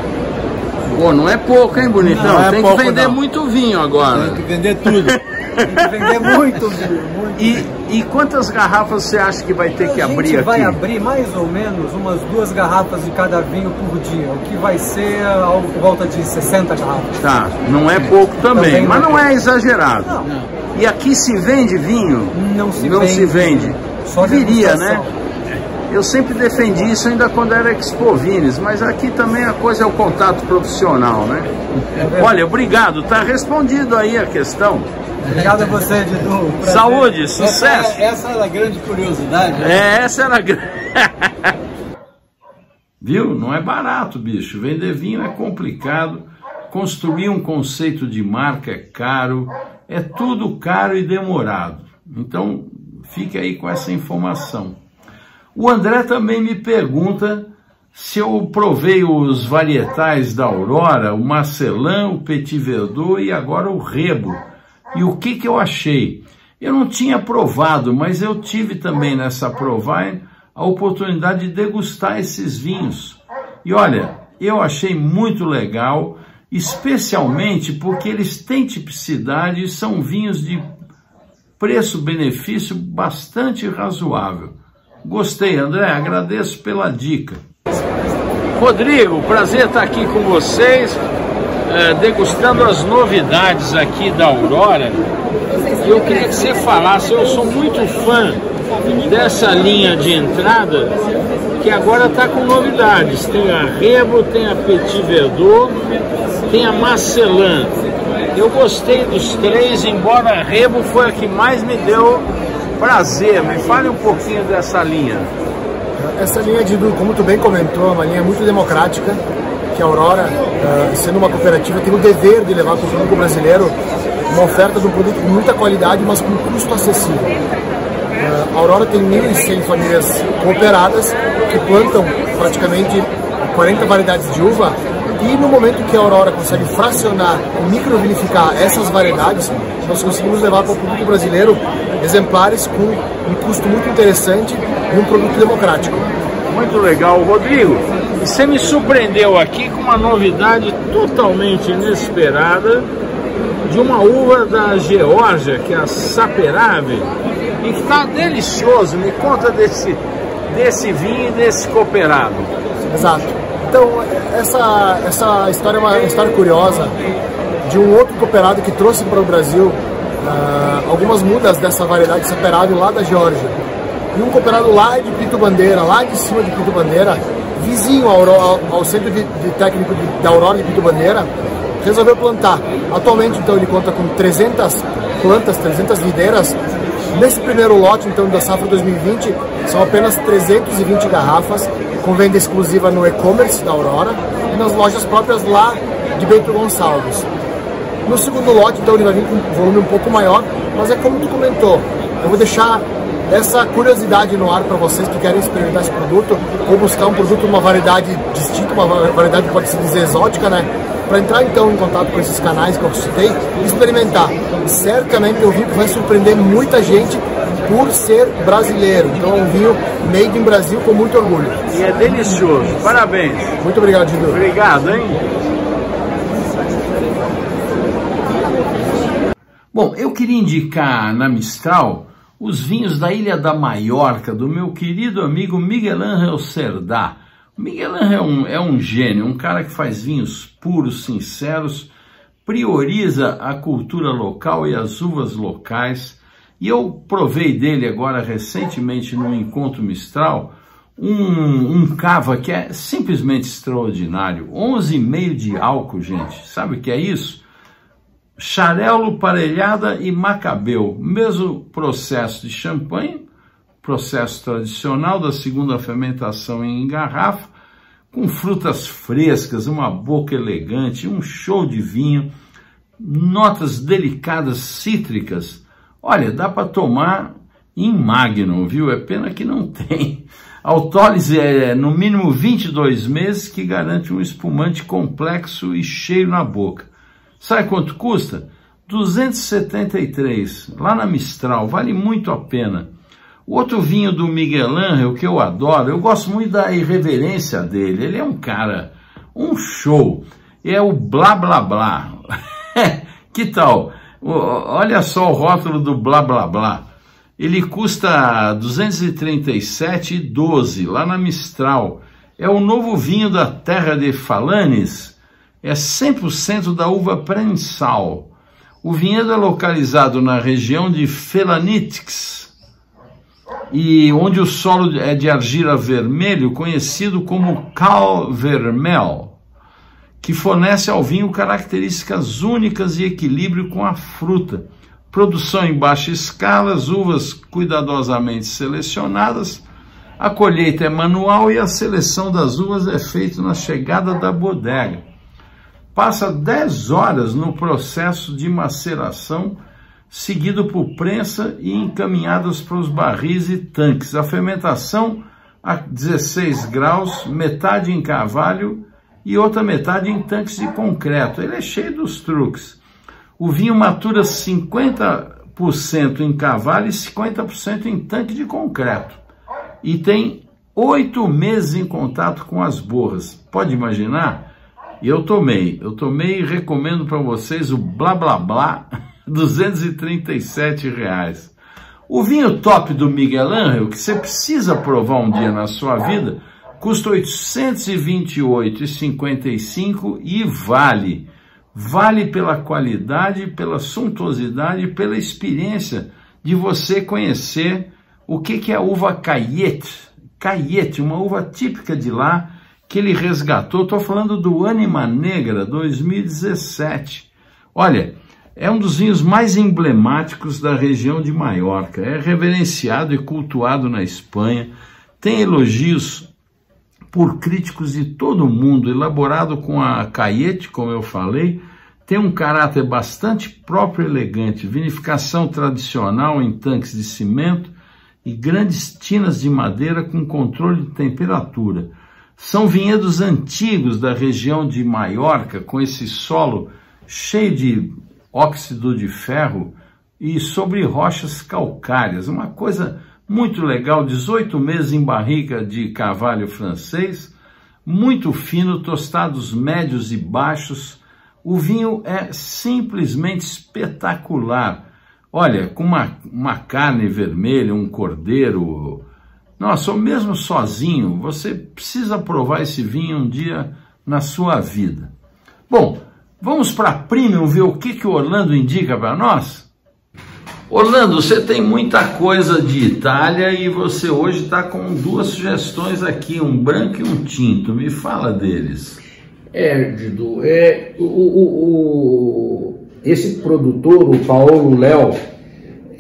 Speaker 1: Pô, não é pouco, hein, bonitão?
Speaker 3: Não é
Speaker 1: Tem
Speaker 3: pouco,
Speaker 1: que vender
Speaker 3: não.
Speaker 1: muito vinho agora.
Speaker 3: Tem que vender tudo. Tem que vender muito vinho, muito
Speaker 1: E,
Speaker 3: vinho.
Speaker 1: e quantas garrafas você acha que vai ter que
Speaker 3: a
Speaker 1: abrir
Speaker 3: gente
Speaker 1: aqui?
Speaker 3: vai abrir mais ou menos umas duas garrafas de cada vinho por dia, o que vai ser algo por volta de 60 garrafas.
Speaker 1: Tá, não é pouco também,
Speaker 3: Também
Speaker 1: mas
Speaker 3: não
Speaker 1: não
Speaker 3: é
Speaker 1: é exagerado.
Speaker 3: Não.
Speaker 1: E aqui se vende vinho?
Speaker 3: Não se
Speaker 1: não
Speaker 3: vende.
Speaker 1: se vende.
Speaker 3: Só
Speaker 1: Viria, né? Eu sempre defendi isso ainda quando era Expo Vines, mas aqui também a coisa é o contato profissional, né?
Speaker 3: verdade.
Speaker 1: Olha, obrigado, tá respondido aí a questão.
Speaker 3: Obrigado a você. Prazer.
Speaker 1: Saúde, sucesso.
Speaker 3: Essa, essa era a grande curiosidade. né?
Speaker 1: É, essa era a gra- Viu? Não é barato, bicho. Vender vinho é complicado. Construir um conceito de marca é caro. É tudo caro e demorado. Então, fique aí com essa informação. O André também me pergunta se eu provei os varietais da Aurora, o Marcelin, o Petit Verdot e agora o Rebo. E o que, que eu achei? Eu não tinha provado, mas eu tive também nessa Provine a oportunidade de degustar esses vinhos. E olha, eu achei muito legal, especialmente porque eles têm tipicidade e são vinhos de preço-benefício bastante razoável. Gostei, André, agradeço pela dica. Rodrigo, prazer estar aqui com vocês, eh, degustando as novidades aqui da Aurora. E eu queria que você falasse, eu sou muito fã dessa linha de entrada, que agora está com novidades. Tem a Rebo, tem a Petit Verdot, tem a Marcelin. Eu gostei dos três, embora a Rebo foi a que mais me deu prazer. Me fale um pouquinho dessa linha.
Speaker 4: Essa linha de, como tu bem comentou, é uma linha muito democrática, que a Aurora, eh, sendo uma cooperativa, tem o dever de levar para o público brasileiro uma oferta de um produto com muita qualidade, mas com custo acessível. Eh, A Aurora tem 1.100 famílias cooperadas que plantam praticamente 40 variedades de uva e no momento que a Aurora consegue fracionar e microvinificar essas variedades, nós conseguimos levar para o público brasileiro exemplares com um custo muito interessante e um produto democrático.
Speaker 1: Muito legal, Rodrigo. Você me surpreendeu aqui com uma novidade totalmente inesperada de uma uva da Geórgia, que é a Saperave, e que está delicioso. Me conta desse, desse vinho e desse cooperado.
Speaker 4: Exato. Então, essa, essa história é uma história curiosa de um outro cooperado que trouxe para o Brasil ah, algumas mudas dessa variedade Saperave lá da Geórgia. E um cooperado lá de Pito Bandeira, lá de cima de Pito Bandeira, vizinho ao, ao, centro de, de técnico de, da Aurora de Pito Bandeira, resolveu plantar. Atualmente, então, ele conta com 300 plantas, 300 videiras. Nesse primeiro lote, então, da safra 2020, são apenas 320 garrafas, com venda exclusiva no e-commerce da Aurora e nas lojas próprias lá de Bento Gonçalves. No segundo lote, então, ele vai vir com um volume um pouco maior, mas é como tu comentou, eu vou deixar essa curiosidade no ar para vocês que querem experimentar esse produto ou buscar um produto uma variedade distinta, uma variedade pode se dizer exótica, né? Para entrar então em contato com esses canais que eu citei e experimentar. Certamente o vinho vai surpreender muita gente por ser brasileiro. Então é um vinho made in Brasil com muito orgulho.
Speaker 1: E é delicioso. Parabéns.
Speaker 4: Muito obrigado, Didu.
Speaker 1: Obrigado, hein? Bom, eu queria indicar na Mistral os vinhos da Ilha da Maiorca, do meu querido amigo Miguel Ángel Cerdá. Miguel Ángel é um, é um gênio, um cara que faz vinhos puros, sinceros, prioriza a cultura local e as uvas locais. E eu provei dele agora recentemente no Encontro Mistral um, um cava que é simplesmente extraordinário. 11,5 de álcool, gente. Sabe o que é isso? Charelo, parelhada e macabeu. Mesmo processo de champanhe, processo tradicional da segunda fermentação em garrafa, com frutas frescas, uma boca elegante, um show de vinho, notas delicadas cítricas. Olha, dá para tomar em Magnum, viu? É pena que não tem. Autólise é no mínimo 22 meses que garante um espumante complexo e cheio na boca. Sabe quanto custa? 273, lá na Mistral, vale muito a pena. O outro vinho do Miguel Angel que eu adoro, eu gosto muito da irreverência dele. Ele é um cara, um show. É o blá blá blá. que tal? Olha só o rótulo do blá blá blá. Ele custa 237,12 lá na Mistral. É o novo vinho da terra de Falanes. É 100% da uva prensal. O vinhedo é localizado na região de Felanitx, e onde o solo é de argila vermelho, conhecido como cal vermel, que fornece ao vinho características únicas e equilíbrio com a fruta produção em baixa escala, as uvas cuidadosamente selecionadas, a colheita é manual e a seleção das uvas é feita na chegada da bodega. Passa 10 horas no processo de maceração, seguido por prensa e encaminhadas para os barris e tanques. A fermentação a 16 graus, metade em carvalho e outra metade em tanques de concreto. Ele é cheio dos truques. O vinho matura 50% em cavalo e 50% em tanque de concreto. E tem oito meses em contato com as borras. Pode imaginar? E eu tomei. Eu tomei e recomendo para vocês o Blá Blá Blá, 237 reais. O vinho top do Miguel Angel, que você precisa provar um dia na sua vida, custa 828,55 e vale. Vale pela qualidade, pela suntuosidade, pela experiência de você conhecer o que, que é a uva Cayette. Cayette, uma uva típica de lá, que ele resgatou. Estou falando do Anima Negra 2017. Olha, é um dos vinhos mais emblemáticos da região de Maiorca. É reverenciado e cultuado na Espanha. Tem elogios por críticos de todo o mundo, elaborado com a caiete, como eu falei, tem um caráter bastante próprio e elegante, vinificação tradicional em tanques de cimento e grandes tinas de madeira com controle de temperatura. São vinhedos antigos da região de Maiorca, com esse solo cheio de óxido de ferro e sobre rochas calcárias, uma coisa muito legal, 18 meses em barriga de carvalho francês, muito fino, tostados médios e baixos. O vinho é simplesmente espetacular. Olha, com uma, uma carne vermelha, um cordeiro. Nossa, ou mesmo sozinho, você precisa provar esse vinho um dia na sua vida. Bom, vamos para a Premium ver o que, que o Orlando indica para nós? Orlando, você tem muita coisa de Itália e você hoje está com duas sugestões aqui, um branco e um tinto. Me fala deles.
Speaker 5: É, Didu, é, o, o, o, esse produtor, o Paulo Léo,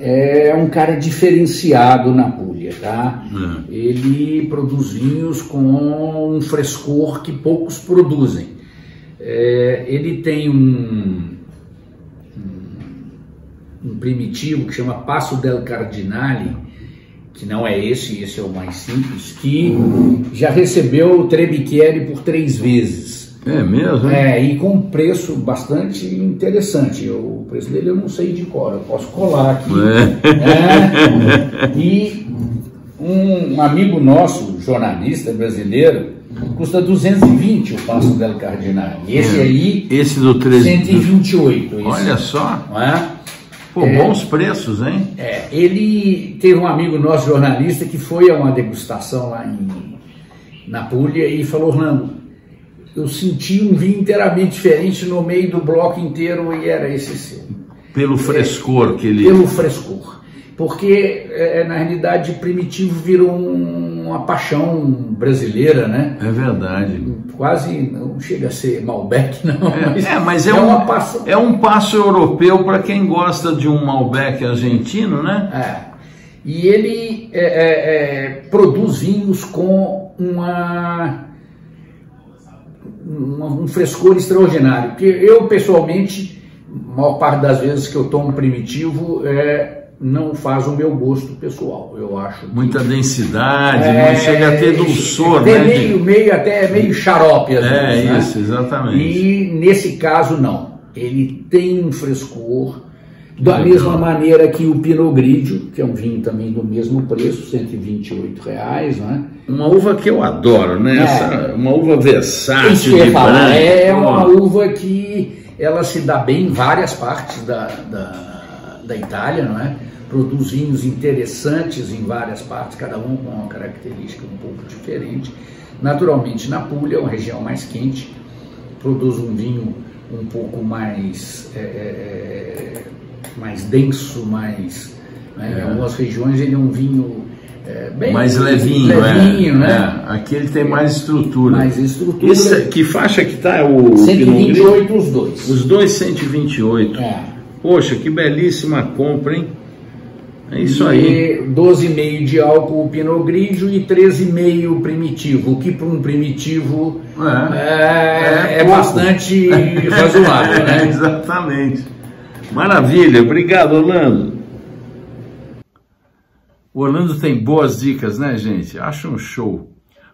Speaker 5: é um cara diferenciado na Puglia, tá? É. Ele produz vinhos com um frescor que poucos produzem. É, ele tem um, um primitivo que chama Passo del Cardinale, que não é esse, esse é o mais simples, que já recebeu o Trebichieri por três vezes.
Speaker 1: É mesmo?
Speaker 5: É, e com um preço bastante interessante. o preço dele eu não sei de cor, eu posso colar aqui. É. É, e um amigo nosso, jornalista brasileiro, custa 220 o Passo del Cardinale. Esse é. aí,
Speaker 1: esse do 13,
Speaker 5: 128.
Speaker 1: Olha
Speaker 5: esse,
Speaker 1: só.
Speaker 5: É?
Speaker 1: Pô, é, bons preços, hein?
Speaker 5: É, ele teve um amigo nosso jornalista que foi a uma degustação lá em, na Puglia e falou, Orlando, eu senti um vinho inteiramente diferente no meio do bloco inteiro e era esse seu.
Speaker 1: Pelo frescor
Speaker 5: é,
Speaker 1: que ele...
Speaker 5: Pelo frescor. Porque, é, na realidade, primitivo virou um, uma paixão brasileira, né?
Speaker 1: É verdade.
Speaker 5: Quase, não chega a ser Malbec, não.
Speaker 1: É, mas é, mas é, é um, é um passo europeu para quem gosta de um Malbec argentino, né?
Speaker 5: É. E ele é, é, é produz vinhos com uma, uma, um frescor extraordinário. Porque eu, pessoalmente, a maior parte das vezes que eu tomo primitivo, é, não faz o meu gosto pessoal. Eu acho.
Speaker 1: Muita que, densidade, é, não chega a ter dulçor,
Speaker 5: né? Meio, meio, até meio xarope, às
Speaker 1: É vezes, né? isso, né? exatamente.
Speaker 5: E nesse caso, não. Ele tem um frescor da mesma maneira que o Pinot Grigio, que é um vinho também do mesmo preço, 128 reais, né?
Speaker 1: Uma uva que eu adoro, né? É. Essa, uma uva versátil.
Speaker 5: Isso que eu falar, é uma uva que ela se dá bem em várias partes da, da, da Itália, não é? Produz vinhos interessantes em várias partes, cada um com uma característica um pouco diferente. Naturalmente, na Puglia, é uma região mais quente, produz um vinho um pouco mais é, é, é mais denso, mais. Né? É. Em algumas regiões ele é um vinho é, bem
Speaker 1: mais levinho,
Speaker 5: levinho
Speaker 1: é,
Speaker 5: né?
Speaker 1: É. Aqui ele tem mais estrutura.
Speaker 5: Mais estrutura.
Speaker 1: Esse, que faixa que tá? O
Speaker 5: 128 os dois.
Speaker 1: Os dois 128. É. Poxa, que belíssima compra, hein? É isso e aí.
Speaker 5: 12,5 de álcool Pinot Grigio e 13,5 primitivo, o que para um primitivo é, é, é, é bastante razoável, né?
Speaker 1: Exatamente. Maravilha, obrigado Orlando. O Orlando tem boas dicas, né, gente? Acho um show.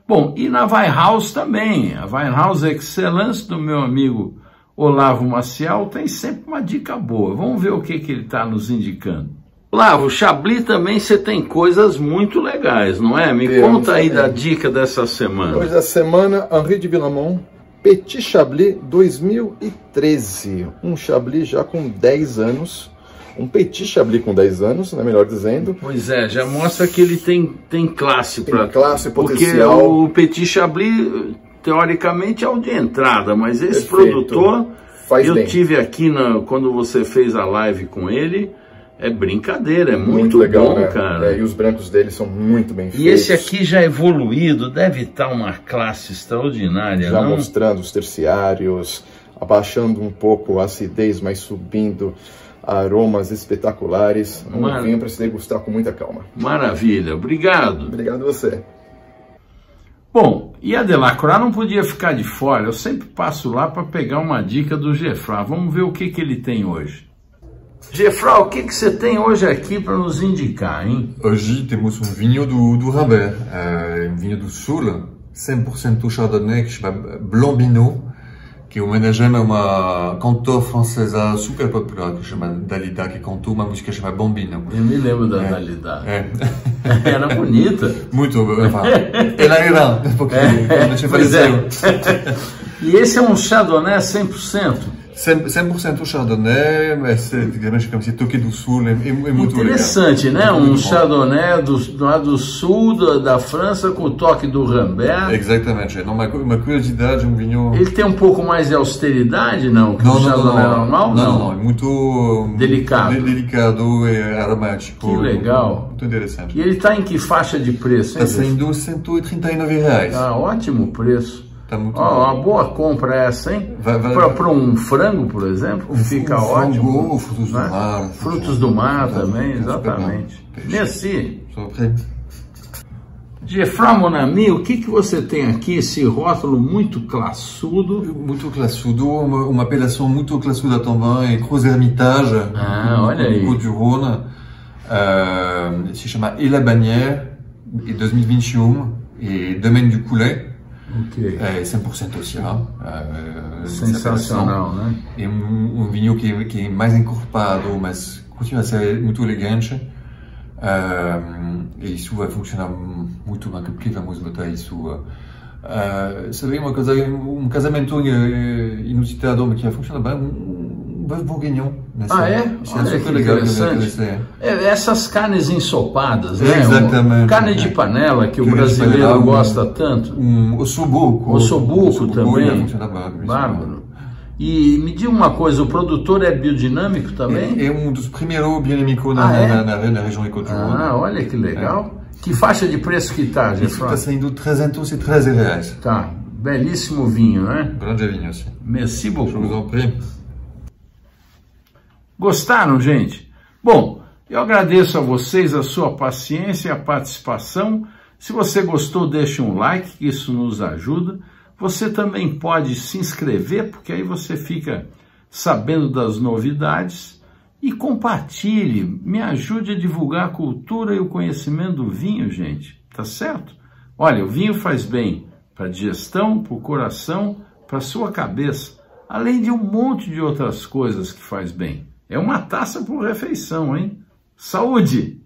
Speaker 1: Bom, e na Weinhaus também. A Weinhaus Excellence do meu amigo Olavo Maciel tem sempre uma dica boa. Vamos ver o que, que ele está nos indicando. Olavo, Chablis também você tem coisas muito legais, não é? Me conta aí da dica dessa semana.
Speaker 6: Hoje da semana, Henri de Villamont Petit Chablis 2013, um Chablis já com 10 anos, um Petit Chablis com 10 anos, né, melhor dizendo.
Speaker 1: Pois é, já mostra que ele tem, tem classe para
Speaker 6: classe
Speaker 1: potencial. Porque o Petit Chablis teoricamente é o de entrada, mas esse Perfeito. produtor Faz eu bem. tive aqui na, quando você fez a live com ele, é brincadeira, é muito, muito legal, bom, né? cara.
Speaker 6: É, e os brancos dele são muito bem feitos.
Speaker 1: E esse aqui já evoluído, deve estar uma classe extraordinária,
Speaker 6: Já
Speaker 1: não?
Speaker 6: mostrando os terciários, abaixando um pouco a acidez, mas subindo aromas espetaculares. Um Mar... vinho para se degustar com muita calma.
Speaker 1: Maravilha, obrigado.
Speaker 6: Obrigado a você.
Speaker 1: Bom, e a Delacroix não podia ficar de fora. Eu sempre passo lá para pegar uma dica do Gefra. Vamos ver o que, que ele tem hoje. Gefral, o que, que você tem hoje aqui para nos indicar, hein?
Speaker 7: Hoje temos um vinho do, do Rambert, uh, um vinho do Sul, 100% Chardonnay, que se chama Blanc Binot, que homenageia uma cantora francesa super popular, que se chama Dalida, que cantou uma música que se chama Bambino.
Speaker 1: Eu me lembro da é. Dalida. É. Era bonita.
Speaker 7: Muito, ela era, porque é. não faleceu.
Speaker 1: É. E esse é um Chardonnay 100%?
Speaker 7: 100%, Chardonnay, mas digamos como se toque do sul é, é muito
Speaker 1: Interessante, legal. né? Um Chardonnay do, lá do sul da, da, França com o toque do Rambert.
Speaker 7: Exatamente, não, uma, uma curiosidade, um vinho...
Speaker 1: Ele tem um pouco mais de austeridade, não? Que não, o Chardonnay não, normal?
Speaker 7: Não, não, não, é muito...
Speaker 1: Delicado.
Speaker 7: De, delicado e aromático.
Speaker 1: Que legal.
Speaker 7: Muito interessante.
Speaker 1: E ele está em que faixa de preço?
Speaker 7: Está saindo 139 reais.
Speaker 1: Ah, ótimo preço. Tá muito oh, Uma boa compra essa, hein? Para um frango, por exemplo, um, fica um ótimo.
Speaker 7: Frango, frutos né? do mar.
Speaker 1: Frutos do mar também, exatamente. Merci. Gefra Monami, o que, que você tem aqui, esse rótulo muito classudo?
Speaker 7: Muito classudo, uma, uma apelação muito classuda também, é Cruz Hermitage,
Speaker 1: ah, olha aí.
Speaker 7: Côte du Rhône, uh, se chama Et la Bannière, e 2021, e Domaine du Coulet.
Speaker 1: Okay.
Speaker 7: É 100% oceano.
Speaker 1: É, Sensacional, né?
Speaker 7: É um, um, vinho que, que é mais encorpado, mas continua a ser muito elegante. Uh, e isso vai funcionar muito bem, porque vamos botar isso. Uh, sabe uma coisa, um casamento inusitado, mas que vai funcionar bem, bœuf bourguignon.
Speaker 1: Ah, é? Olha é legal. Interessante. É, essas carnes ensopadas, né?
Speaker 7: Exatamente.
Speaker 1: carne de panela que o brasileiro gosta tanto.
Speaker 7: Um ossobuco.
Speaker 1: Ossobuco também. Bárbaro. E me diga uma coisa, o produtor é biodinâmico também?
Speaker 7: É, é um dos primeiros biodinâmicos na, ah, é? na, na, na, região ecoturbana.
Speaker 1: Ah, olha que legal. É. Que faixa de preço que está, Jefferson?
Speaker 7: Está saindo 313 reais.
Speaker 1: Tá, belíssimo vinho, né?
Speaker 7: Grande vinho, sim.
Speaker 1: Merci beaucoup.
Speaker 7: Je vous en prie.
Speaker 1: Gostaram, gente? Bom, Eu agradeço a vocês a sua paciência e a participação. Se você gostou, deixe um like, que isso nos ajuda. Você também pode se inscrever, porque aí você fica sabendo das novidades. E compartilhe, me ajude a divulgar a cultura e o conhecimento do vinho, gente. Tá certo? Olha, o vinho faz bem para a digestão, para o coração, para a sua cabeça, além de um monte de outras coisas que faz bem. É uma taça por refeição, hein? Saúde!